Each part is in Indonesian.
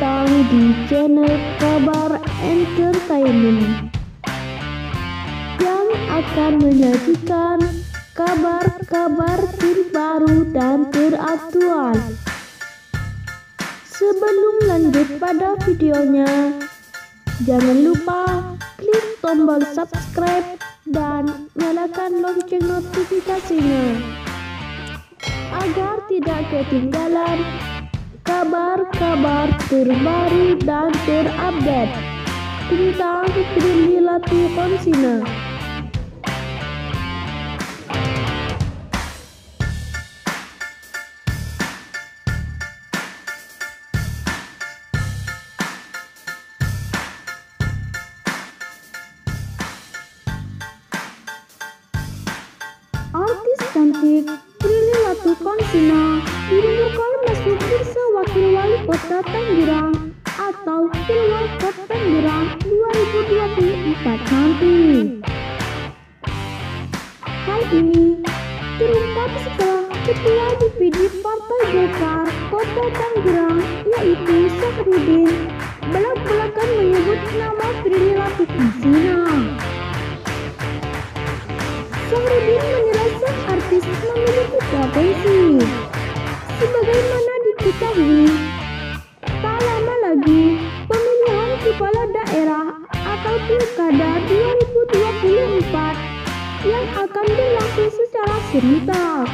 datang di channel Kabar Entertainment yang akan menyajikan kabar-kabar terbaru dan teraktual. Sebelum lanjut pada videonya, jangan lupa klik tombol subscribe dan nyalakan lonceng notifikasinya agar tidak ketinggalan kabar-kabar terbaru dan terupdate tentang Prilly Latukonsina. Artis cantik Prilly Latukonsina diumumkan bursa wakil wali kota Tangerang atau Pilwalkot Tangerang 2024 nanti. Hal ini terungkap setelah Ketua DPD Partai Golkar Kota Tangerang yaitu Syafruddin belak-belakan menyebut nama Prilly Latukonsina. Syafruddin menilai sang artis memiliki potensi. Diketahui, tak lama lagi pemilihan kepala daerah atau pilkada 2024 yang akan berlangsung secara serentak.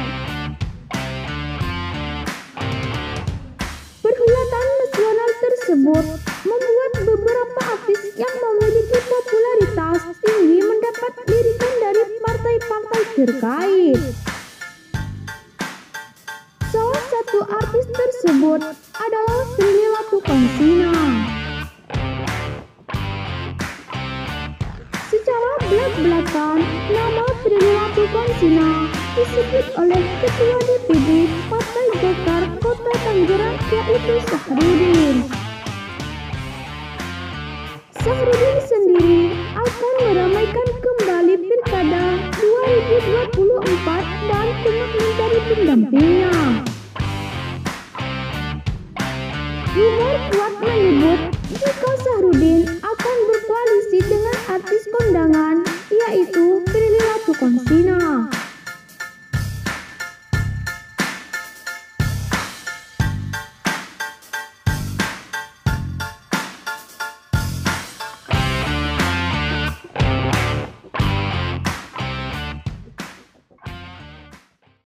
Perhelatan nasional tersebut membuat beberapa artis yang memiliki popularitas tinggi mendapat lirikan dari partai-partai terkait. Salah satu artis tersebut adalah Prilly Latukonsina. Secara belak-belakan, nama Prilly Latukonsina disebut oleh Ketua DPD Partai Golkar Kota Tangerang yaitu Syahruddin. Syahruddin sendiri akan meramaikan kembali Pilkada 2024 dan tengah mencari pendampingnya. Syahruddin akan berkoalisi dengan artis kondangan yaitu Prilly Latukonsina.